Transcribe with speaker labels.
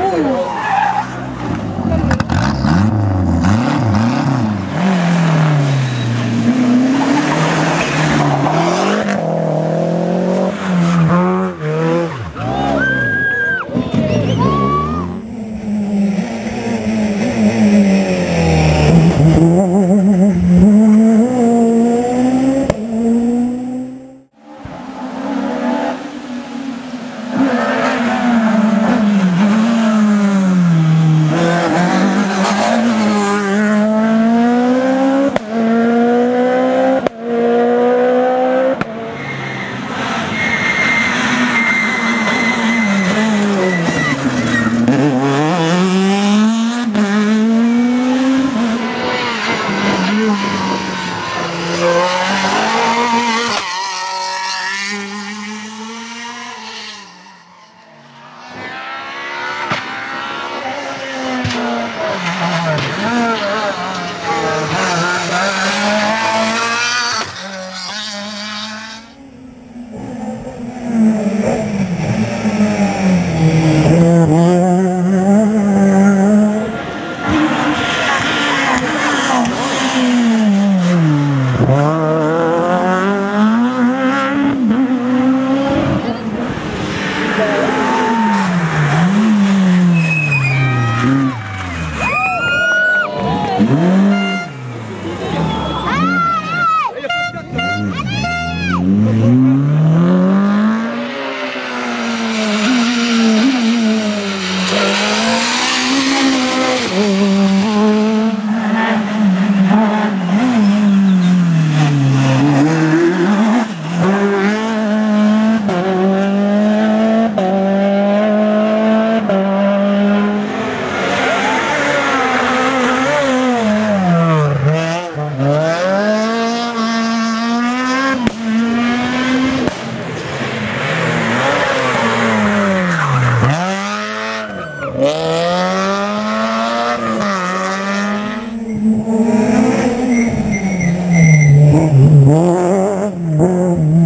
Speaker 1: 오. Mm-hmm.